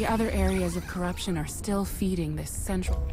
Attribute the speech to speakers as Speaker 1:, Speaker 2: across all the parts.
Speaker 1: The other areas of corruption are still feeding this central...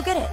Speaker 2: You'll get it.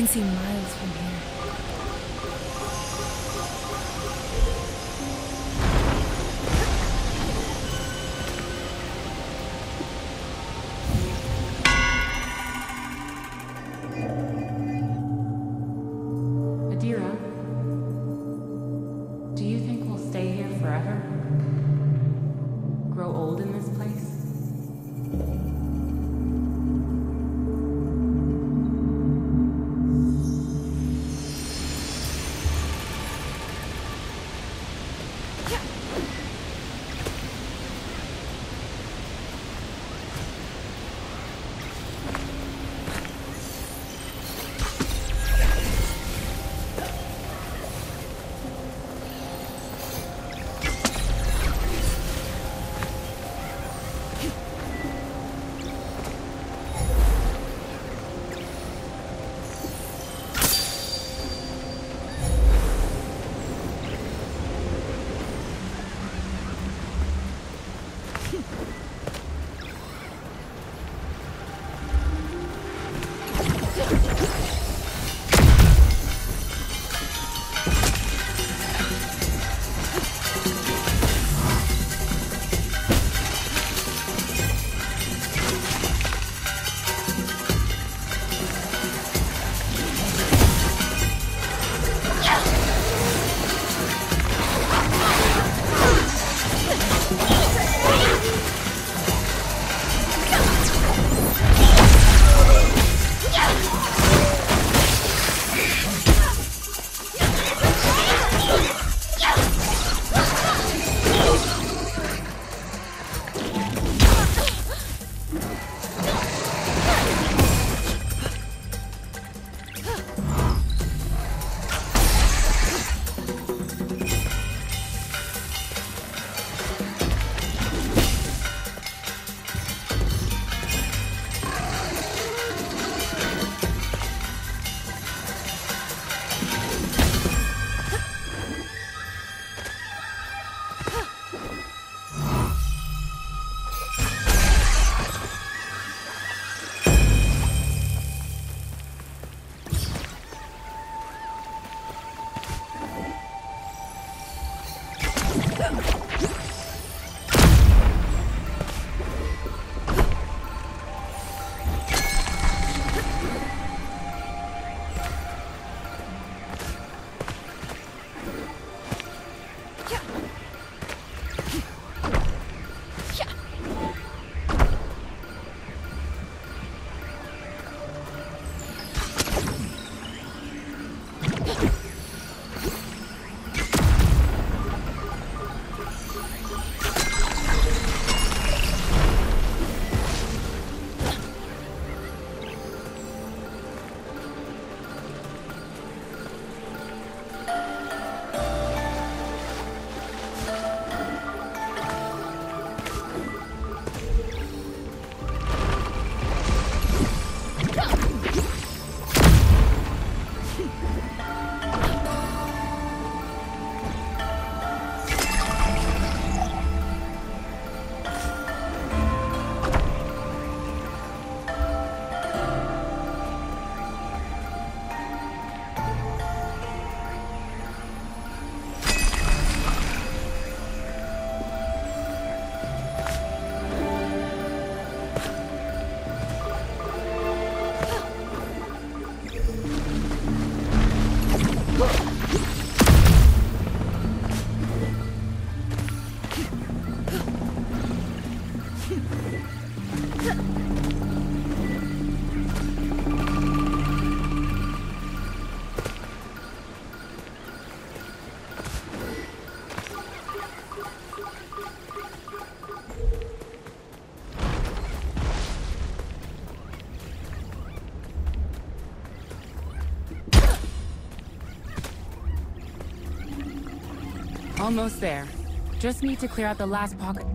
Speaker 1: Can see miles
Speaker 3: Almost there. Just need to clear out the last pocket.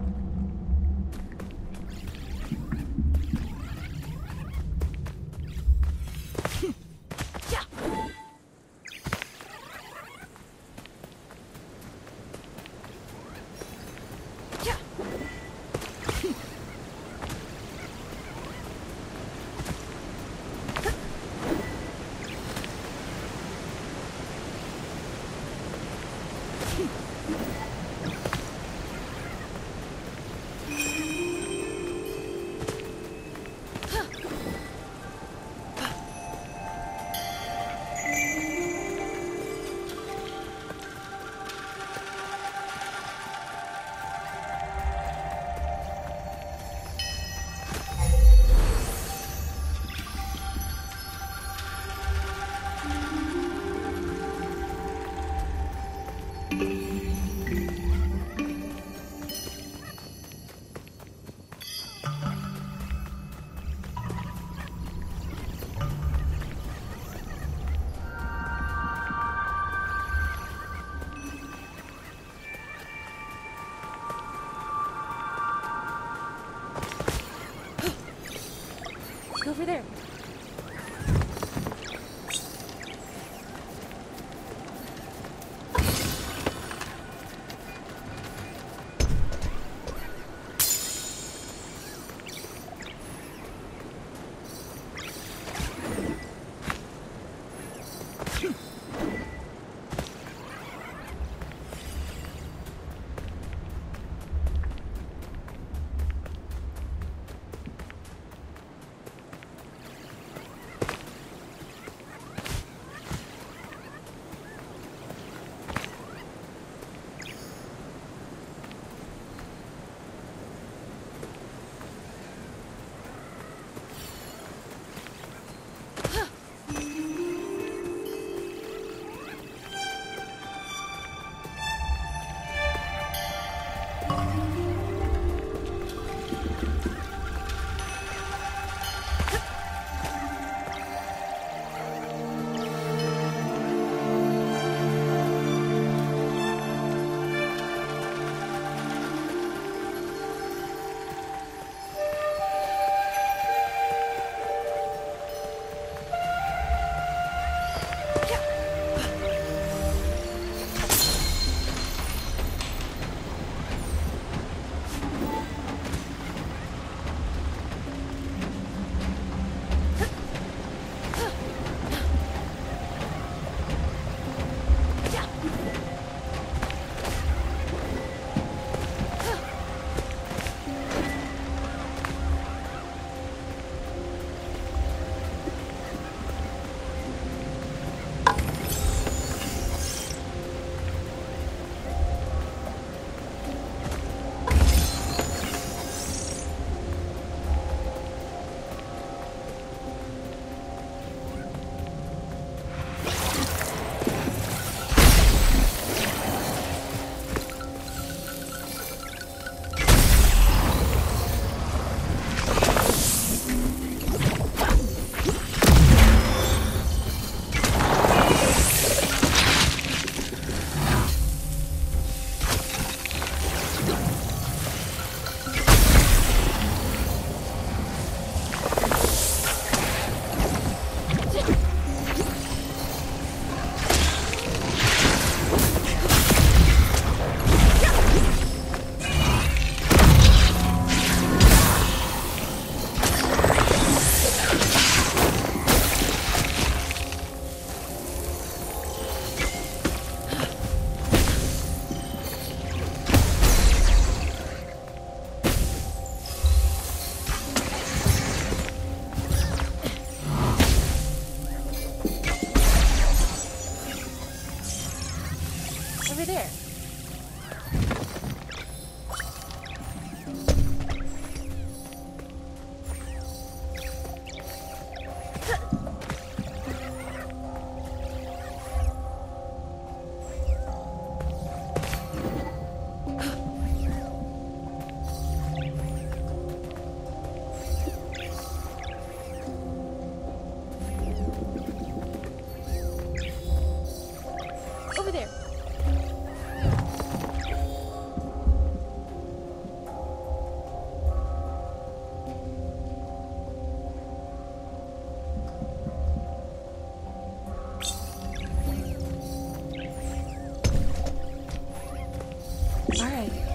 Speaker 1: Yeah.